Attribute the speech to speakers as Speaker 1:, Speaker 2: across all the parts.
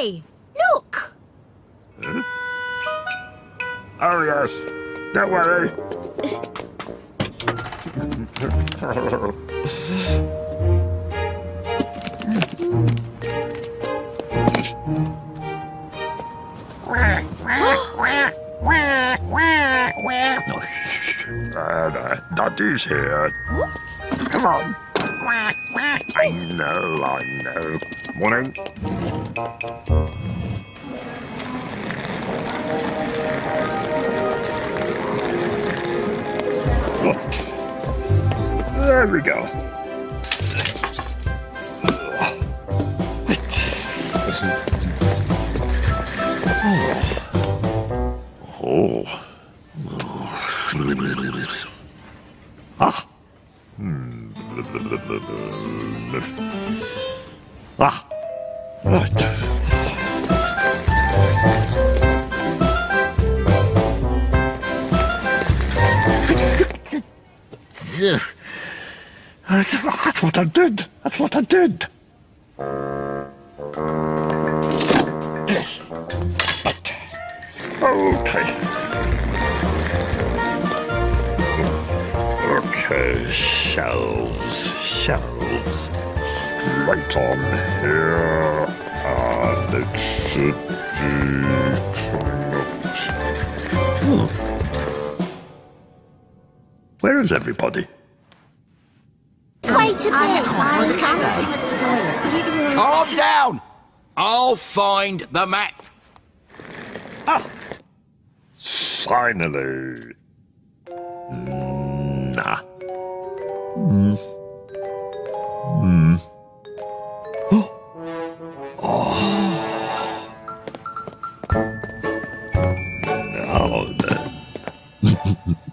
Speaker 1: Oi, look!
Speaker 2: Oh, yes. Don't worry.
Speaker 3: Shh, shh.
Speaker 2: And uh, Daddy's here.
Speaker 1: What?
Speaker 2: Come on. I know, I know. Morning. There we go. Oh. Ah. Ah. That's what I did. That's what I did. Right. Okay. Okay, shelves, shelves. Right on here. And it Where is everybody?
Speaker 1: Wait a minute.
Speaker 4: Calm down! I'll find the map. Ah.
Speaker 2: Finally. Nah. Now then.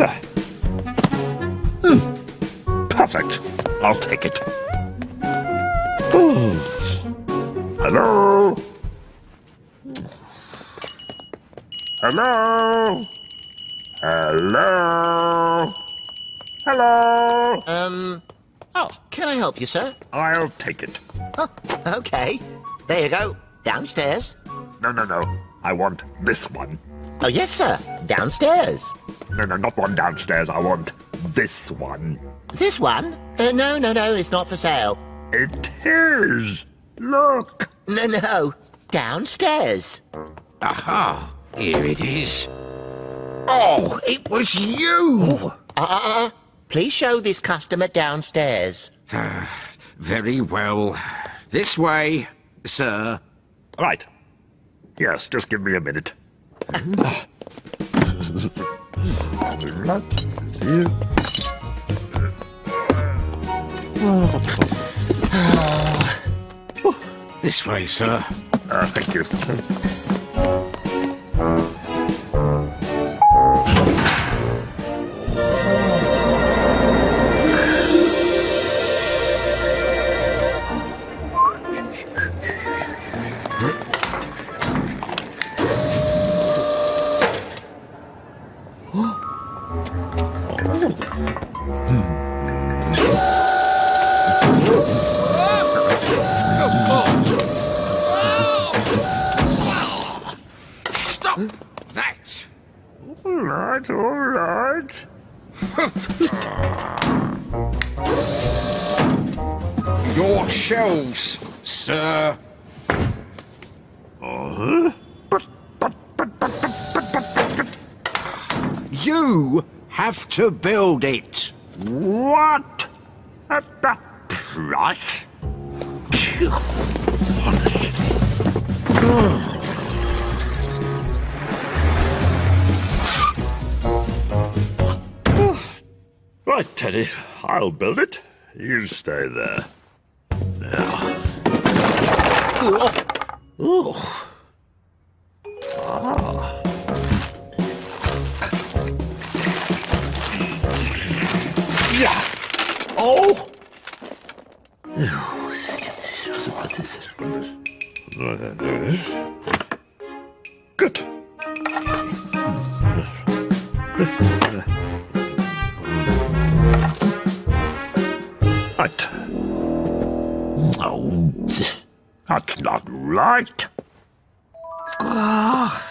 Speaker 2: There. Hmm. Perfect. I'll take it. Ooh. Hello? Hello? Hello? Hello?
Speaker 3: Um,
Speaker 4: Oh,
Speaker 3: can I help you, sir?
Speaker 2: I'll take it.
Speaker 3: Oh, okay. There you go. Downstairs.
Speaker 2: No, no, no. I want this one.
Speaker 3: Oh, yes, sir. Downstairs.
Speaker 2: No, no, not one downstairs. I want this one.
Speaker 3: This one? Uh, no, no, no, it's not for sale.
Speaker 2: It is. Look.
Speaker 3: No, no. Downstairs.
Speaker 4: aha. Here it is. Oh, it was you!
Speaker 3: Uh, please show this customer downstairs.
Speaker 4: Very well. This way, sir.
Speaker 2: Right. Yes, just give me a minute.
Speaker 4: This way, sir.
Speaker 2: Uh, thank you. hmm.
Speaker 4: Stop that!
Speaker 2: All right, all right.
Speaker 4: Your shelves, sir.
Speaker 2: Huh?
Speaker 4: You have to build it.
Speaker 2: What? At that price? Right, Teddy, I'll build it. You stay there. Now. Ah. Right. Oh, that's not right. Ah.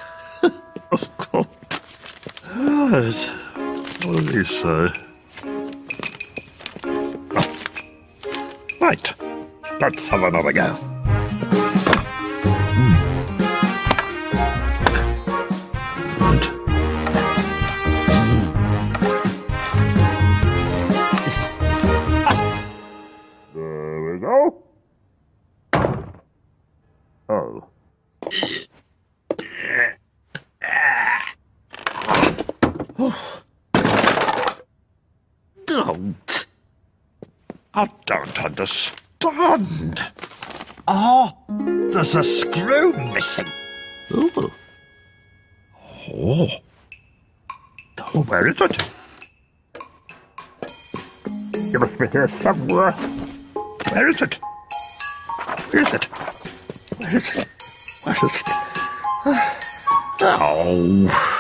Speaker 2: What did he say? Right. Let's have another go. I don't understand. Oh, there's a screw missing. Ooh. Oh. Oh, where is it? You must be here somewhere. Where is it? Where is it? Where is it? Where is it? Oh.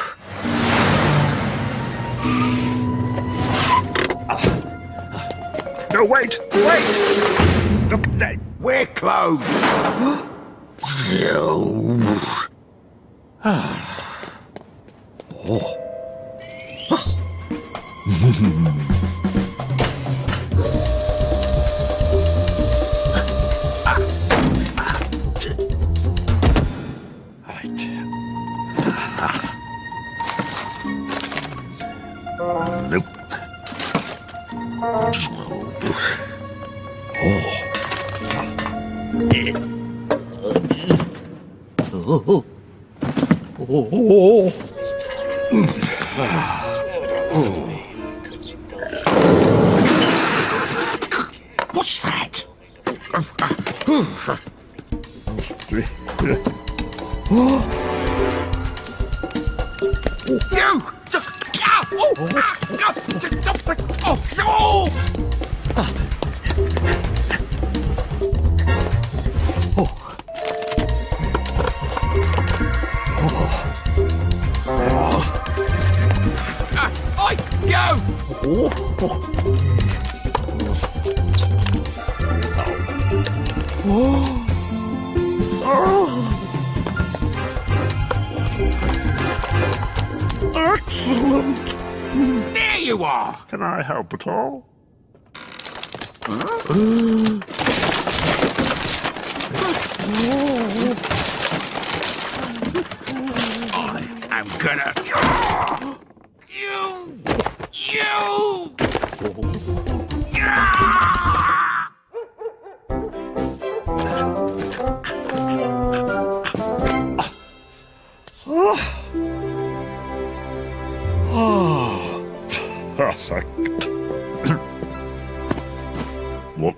Speaker 2: No, wait! Wait! Look there.
Speaker 4: We're closed.
Speaker 2: Right.
Speaker 4: What's that? Oh, oh,
Speaker 2: Excellent.
Speaker 4: There you are!
Speaker 2: Can I help at all?
Speaker 4: I am gonna. Oh.
Speaker 2: Perfect. what?